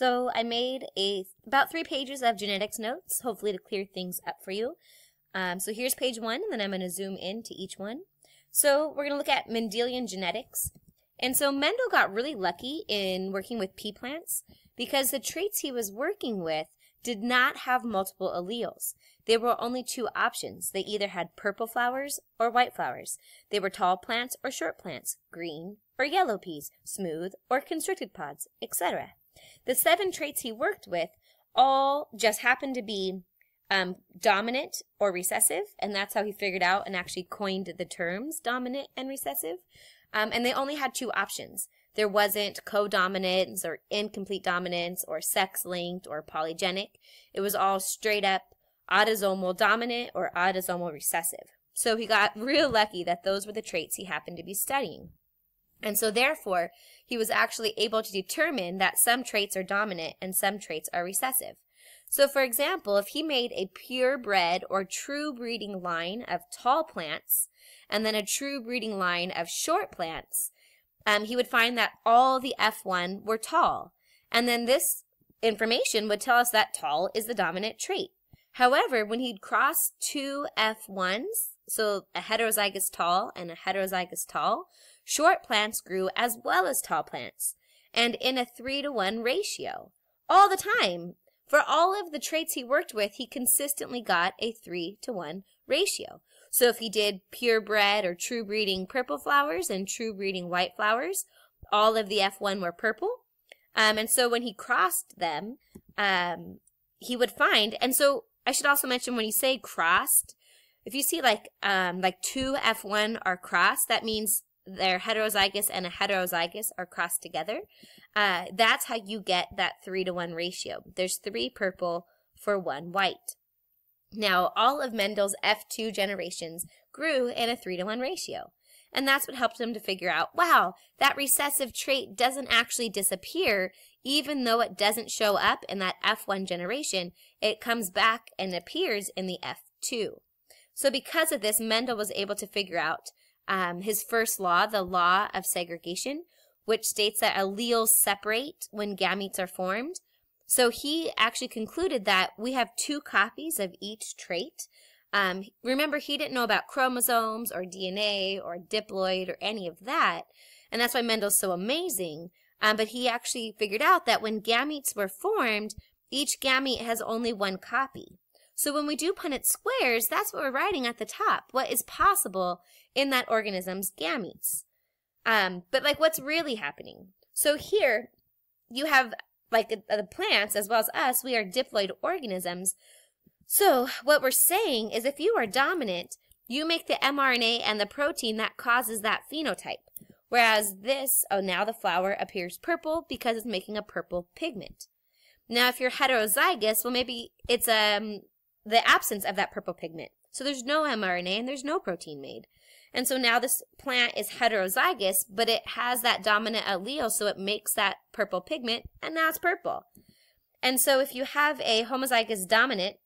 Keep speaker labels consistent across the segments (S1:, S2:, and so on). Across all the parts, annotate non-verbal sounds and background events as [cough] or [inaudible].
S1: So I made a about three pages of genetics notes, hopefully to clear things up for you. Um, so here's page one, and then I'm going to zoom in to each one. So we're going to look at Mendelian genetics. And so Mendel got really lucky in working with pea plants because the traits he was working with did not have multiple alleles. There were only two options. They either had purple flowers or white flowers. They were tall plants or short plants, green or yellow peas, smooth or constricted pods, etc. The seven traits he worked with all just happened to be um, dominant or recessive, and that's how he figured out and actually coined the terms dominant and recessive. Um, and they only had two options. There wasn't codominance or incomplete dominance or sex linked or polygenic. It was all straight up autosomal dominant or autosomal recessive. So he got [laughs] real lucky that those were the traits he happened to be studying. And so therefore, he was actually able to determine that some traits are dominant and some traits are recessive. So for example, if he made a purebred or true breeding line of tall plants and then a true breeding line of short plants, um, he would find that all the F1 were tall. And then this information would tell us that tall is the dominant trait. However, when he'd cross two F1s, so a heterozygous tall and a heterozygous tall, short plants grew as well as tall plants, and in a 3 to 1 ratio. All the time. For all of the traits he worked with, he consistently got a 3 to 1 ratio. So if he did purebred or true breeding purple flowers and true breeding white flowers, all of the F1 were purple. Um, and so when he crossed them, um, he would find, and so I should also mention when you say crossed, if you see like um, like two F1 are crossed, that means they're heterozygous and a heterozygous are crossed together. Uh, that's how you get that three to one ratio. There's three purple for one white. Now, all of Mendel's F2 generations grew in a three to one ratio. And that's what helped him to figure out, wow, that recessive trait doesn't actually disappear, even though it doesn't show up in that F1 generation, it comes back and appears in the F2. So because of this, Mendel was able to figure out um, his first law, the law of segregation, which states that alleles separate when gametes are formed. So he actually concluded that we have two copies of each trait. Um, remember, he didn't know about chromosomes or DNA or diploid or any of that. And that's why Mendel's so amazing. Um, but he actually figured out that when gametes were formed, each gamete has only one copy. So when we do Punnett squares, that's what we're writing at the top, what is possible in that organism's gametes. Um, but like what's really happening? So here you have like the plants as well as us, we are diploid organisms. So what we're saying is if you are dominant, you make the mRNA and the protein that causes that phenotype. Whereas this, oh, now the flower appears purple because it's making a purple pigment. Now, if you're heterozygous, well, maybe it's um, the absence of that purple pigment. So there's no mRNA and there's no protein made. And so now this plant is heterozygous, but it has that dominant allele, so it makes that purple pigment, and now it's purple. And so if you have a homozygous dominant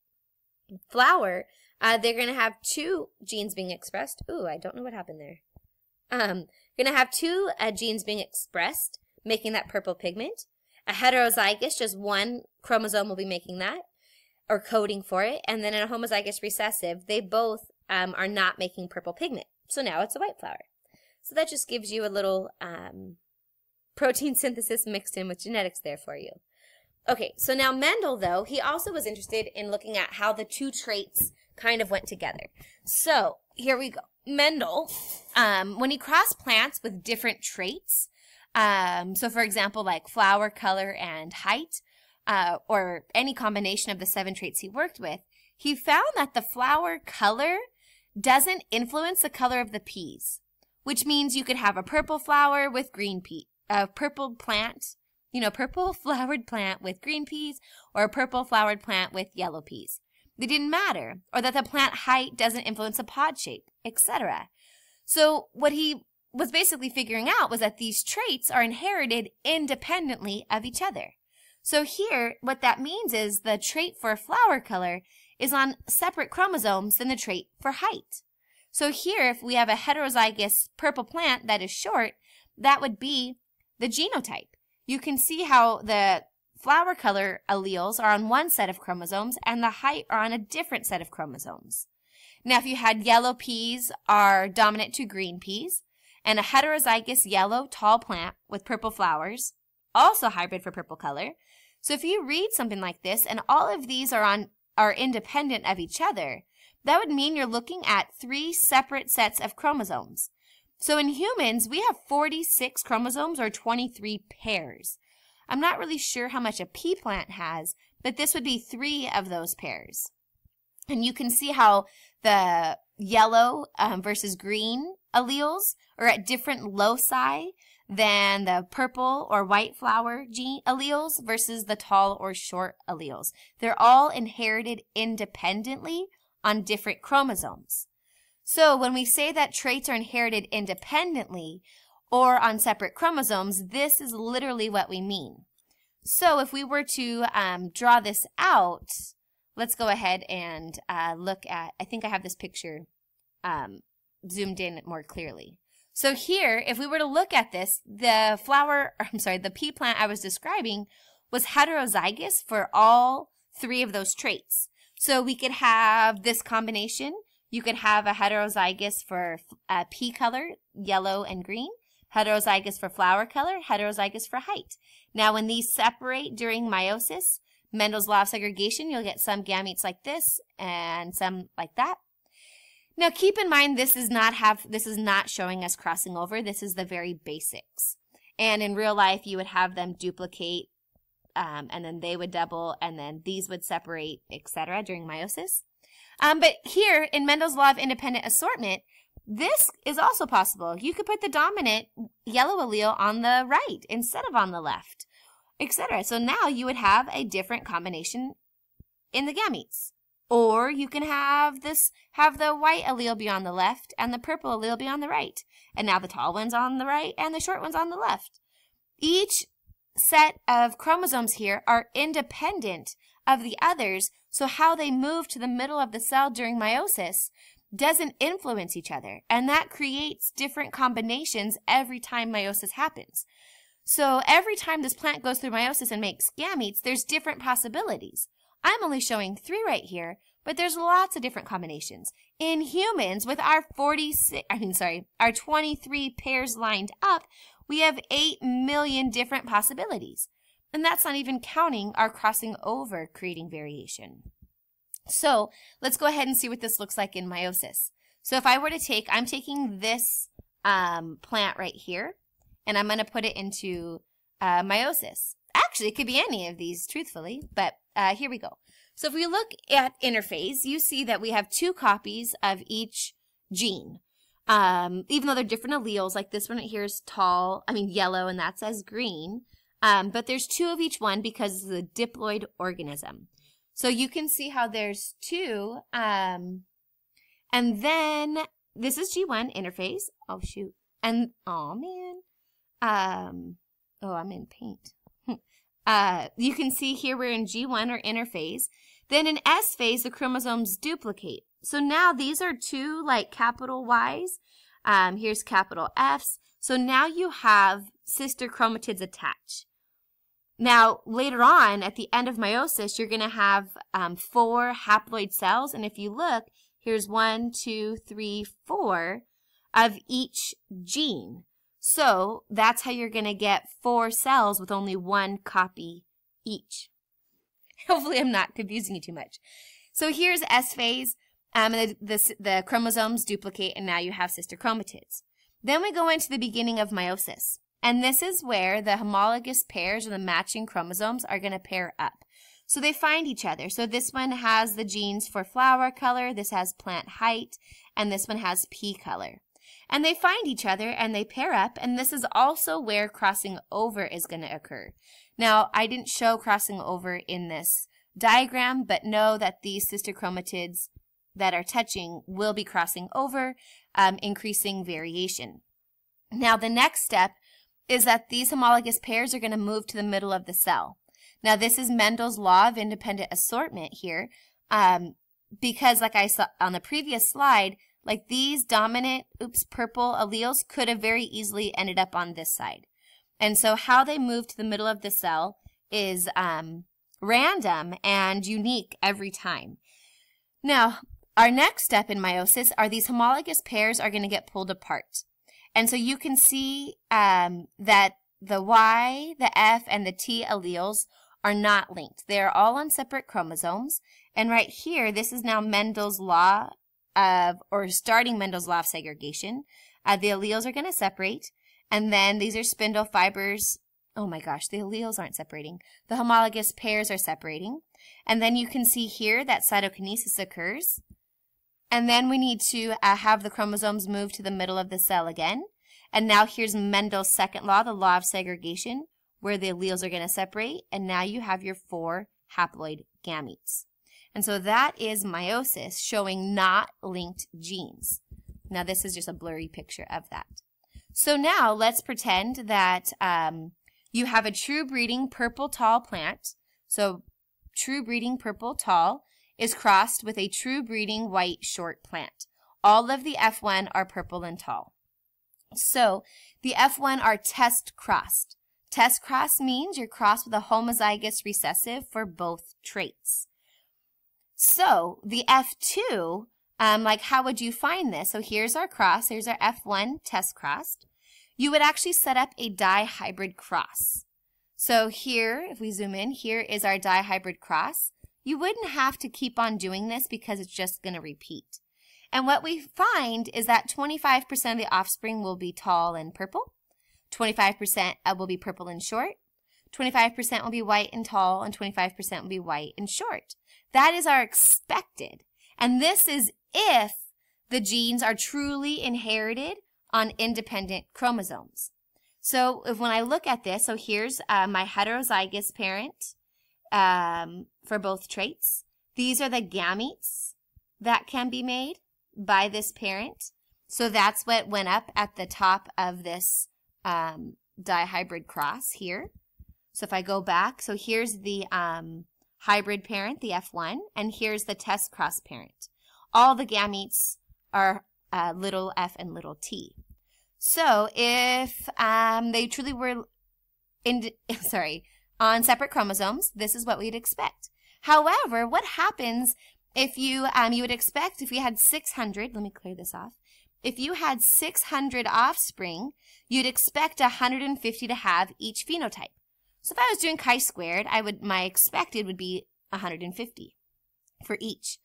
S1: flower, uh, they're going to have two genes being expressed. Ooh, I don't know what happened there. Um, going to have two uh, genes being expressed, making that purple pigment. A heterozygous, just one chromosome will be making that or coding for it. And then in a homozygous recessive, they both um, are not making purple pigment. So now it's a white flower. So that just gives you a little um, protein [laughs] synthesis mixed in with genetics there for you. Okay, so now Mendel, though, he also was interested in looking at how the two traits kind of went together. So here we go. Mendel, um, when he crossed plants with different traits, um, so for example, like flower color and height, uh, or any combination of the seven traits he worked with, he found that the flower color doesn't influence the color of the peas, which means you could have a purple flower with green pea, a purple plant, you know, purple [laughs] flowered plant with green peas, or a purple flowered plant with yellow peas. They didn't matter, or that the plant height doesn't influence the pod shape, etc. So what he was basically figuring out was that these traits are inherited independently of each other. So here, what that means is the trait for flower color is on separate chromosomes than the trait for height. So here, if we have a heterozygous purple plant that is short, that would be the genotype. You can see how the flower color alleles are on one set of chromosomes and the height are on a different set of chromosomes. Now, if you had yellow peas are dominant to green peas, and a heterozygous yellow tall plant with purple flowers, also hybrid for purple color. So if you read something like this and all of these are on are independent of each other, that would mean you're looking at three separate sets of chromosomes. So in humans, we have 46 chromosomes or 23 pairs. I'm not really sure how much a pea plant has, but this would be three of those pairs. And you can see how the yellow um, versus green alleles are at different loci than the purple or white flower gene alleles versus the tall or short alleles. They're all inherited independently on different chromosomes. So when we say that traits are inherited independently or on separate chromosomes, this is literally what we mean. So if we were to um, draw this out, let's go ahead and uh, look at, I think I have this picture um, zoomed in more clearly. So here, if we were to look at this, the flower, [laughs] I'm sorry, the pea plant I was describing was heterozygous for all three of those traits. So we could have this combination. You could have a heterozygous for uh, pea color, yellow and green, heterozygous for flower color, heterozygous for height. Now, when these separate during meiosis, Mendel's law of segregation, you'll get some gametes like this and some like that. Now keep in mind this is not have this is not showing us crossing over. This is the very basics. And in real life you would have them duplicate um, and then they would double and then these would separate, etc. during meiosis. Um, but here in Mendel's law of independent assortment, this is also possible. You could put the dominant yellow allele on the right instead of on the left, etc. So now you would have a different combination in the gametes. Or you can have this, have the white allele be on the left and the purple allele be on the right. And now the tall one's on the right and the short one's on the left. Each set of chromosomes here are independent of the others, so how they move to the middle of the cell during meiosis doesn't influence each other. And that creates different combinations every time meiosis happens. So every time this plant goes through meiosis and makes gametes, there's different possibilities. I'm only showing three right here, but there's lots of different combinations. In humans, with our 46, I mean, sorry, our 23 pairs lined up, we have 8 million different possibilities. And that's not even counting our crossing over creating variation. So let's go ahead and see what this looks like in meiosis. So if I were to take, I'm taking this um, plant right here, and I'm going to put it into uh, meiosis. Actually, it could be any of these, truthfully, but uh, here we go. So if we look at interphase, you see that we have two copies of each gene. Um, even though they're different alleles, like this one right here is tall, I mean yellow, and that says green. Um, but there's two of each one because it's a diploid organism. So you can see how there's two. Um, and then this is G1 interphase. Oh, shoot. And, oh, man. Um, oh, I'm in paint. [laughs] Uh, you can see here we're in G1 or interphase. Then in S phase, the chromosomes duplicate. So now these are two like capital Y's. Um, here's capital F's. So now you have sister chromatids attached. Now, later on, at the end of meiosis, you're going to have um, four haploid cells. And if you look, here's one, two, three, four of each gene. So that's how you're going to get four cells with only one copy each. [laughs] Hopefully I'm not confusing you too much. So here's S phase. Um, the, the, the chromosomes duplicate and now you have sister chromatids. Then we go into the beginning of meiosis. And this is where the homologous pairs or the matching chromosomes are going to pair up. So they find each other. So this one has the genes for flower color, this has plant height, and this one has pea color and they find each other and they pair up and this is also where crossing over is going to occur. Now, I didn't show crossing over in this diagram, but know that these sister chromatids that are touching will be crossing over, um, increasing variation. Now, the next step is that these homologous pairs are going to move to the middle of the cell. Now, this is Mendel's law of independent assortment here, um, because like I saw on the previous slide, like these dominant, oops, purple alleles could have very easily ended up on this side. And so how they move to the middle of the cell is um, random and unique every time. Now, our next step in meiosis are these homologous pairs are going to get pulled apart. And so you can see um, that the Y, the F, and the T alleles are not linked. They are all on separate chromosomes. And right here, this is now Mendel's law of, or starting Mendel's law of segregation. Uh, the alleles are going to separate. And then these are spindle fibers. Oh my gosh, the alleles aren't separating. The homologous pairs are separating. And then you can see here that cytokinesis occurs. And then we need to uh, have the chromosomes move to the middle of the cell again. And now here's Mendel's second law, the law of segregation, where the alleles are going to separate. And now you have your four haploid gametes. And so that is meiosis, showing not linked genes. Now this is just a blurry picture of that. So now let's pretend that um, you have a true breeding purple tall plant. So true breeding purple tall is crossed with a true breeding white short plant. All of the F1 are purple and tall. So the F1 are test crossed. Test cross means you're crossed with a homozygous recessive for both traits. So the F2, um, like how would you find this? So here's our cross. Here's our F1 test crossed. You would actually set up a dihybrid cross. So here, if we zoom in, here is our dihybrid cross. You wouldn't have to keep on doing this because it's just going to repeat. And what we find is that 25% of the offspring will be tall and purple, 25% uh, will be purple and short, 25% will be white and tall, and 25% will be white and short. That is our expected. And this is if the genes are truly inherited on independent chromosomes. So if when I look at this, so here's uh, my heterozygous parent um, for both traits. These are the gametes that can be made by this parent. So that's what went up at the top of this um, dihybrid cross here. So if I go back, so here's the um, hybrid parent, the F1, and here's the test cross parent. All the gametes are uh, little f and little t. So if um, they truly were in, [laughs] sorry, on separate chromosomes, this is what we'd expect. However, what happens if you, um, you would expect if you had 600, let me clear this off. If you had 600 offspring, you'd expect 150 to have each phenotype. So if I was doing chi-squared, I would my expected would be 150 for each.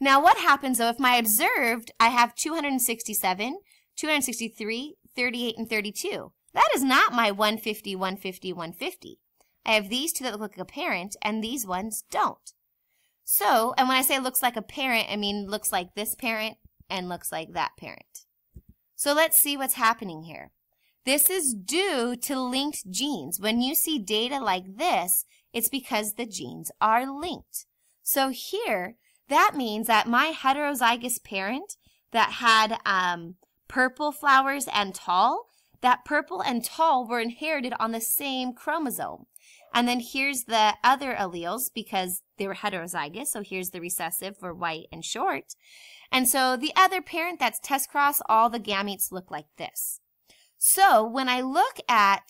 S1: Now what happens though if my observed I have 267, 263, 38, and 32? That is not my 150, 150, 150. I have these two that look like a parent and these ones don't. So, and when I say looks like a parent, I mean looks like this parent and looks like that parent. So let's see what's happening here. This is due to linked genes. When you see data like this, it's because the genes are linked. So here, that means that my heterozygous parent that had um, purple flowers and tall, that purple and tall were inherited on the same chromosome. And then here's the other alleles because they were heterozygous. So here's the recessive for white and short. And so the other parent that's test cross, all the gametes look like this. So when I look at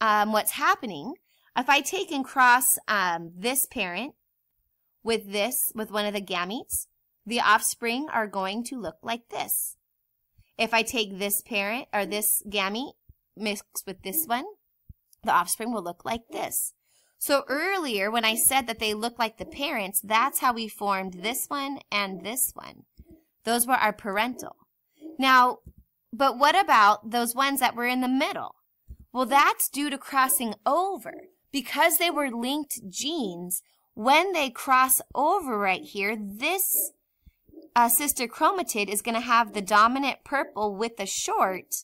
S1: um, what's happening, if I take and cross um, this parent with this, with one of the gametes, the offspring are going to look like this. If I take this parent or this gamete mixed with this one, the offspring will look like this. So earlier when I said that they look like the parents, that's how we formed this one and this one. Those were our parental. Now, but what about those ones that were in the middle? Well, that's due to crossing over. Because they were linked genes, when they cross over right here, this uh, sister chromatid is going to have the dominant purple with a short,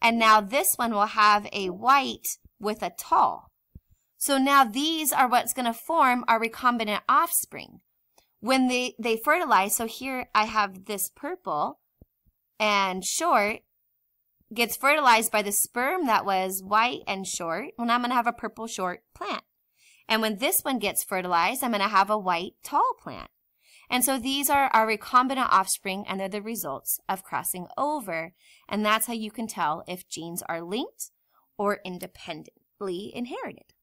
S1: and now this one will have a white with a tall. So now these are what's going to form our recombinant offspring. When they, they fertilize, so here I have this purple and short, gets fertilized by the sperm that was white and short, well, I'm going to have a purple short plant. And when this one gets fertilized, I'm going to have a white tall plant. And so these are our recombinant offspring and they're the results of crossing over. And that's how you can tell if genes are linked or independently inherited.